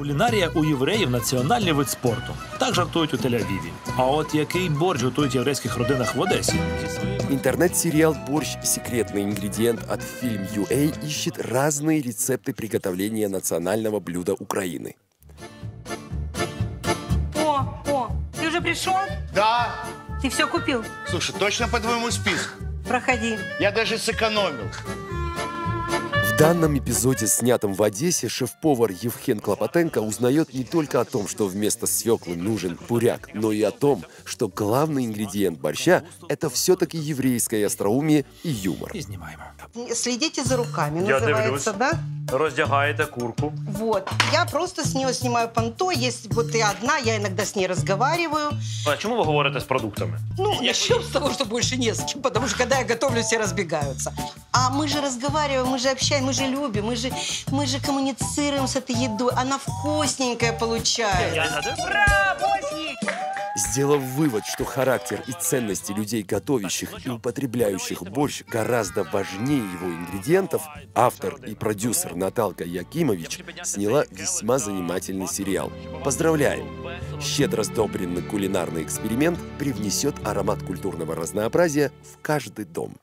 Кулінарія у євреїв національний вид спорту. Так жартують у Тель-Авіві. А от який борщ готують в єврейських родинах в Одесі? Интернет-сериал «Борщ. Секретный ингредиент» от Film UA ищет разные рецепты приготовления национального блюда Украины. О, о, ты уже пришел? Да. Ты все купил? Слушай, точно по твоему списку. Проходи. Я даже сэкономил. В данном эпизоде, снятом в Одессе, шеф-повар Евген Клопотенко узнает не только о том, что вместо свеклы нужен буряк, но и о том, что главный ингредиент борща – это все-таки еврейское остроумие и юмор. І знімаємо. Следите за руками, Я называется, да? Роздягаєте курку. Вот. Я просто с нее снимаю понто. Если вот и одна, я иногда с ней разговариваю. А чому ви говорите з продуктами? Ну, начнем с того, что больше не с кем, потому что когда я готовлю, все разбегаются. А мы же разговариваем, мы же общаем, мы же любим, мы же, мы же коммуницируем с этой едой. Она вкусненькая получается. Сделав вывод, что характер и ценности людей, готовящих и употребляющих борщ, гораздо важнее его ингредиентов, автор и продюсер Наталка Якимович сняла весьма занимательный сериал. Поздравляем! Щедро сдобренный кулинарный эксперимент привнесет аромат культурного разнообразия в каждый дом.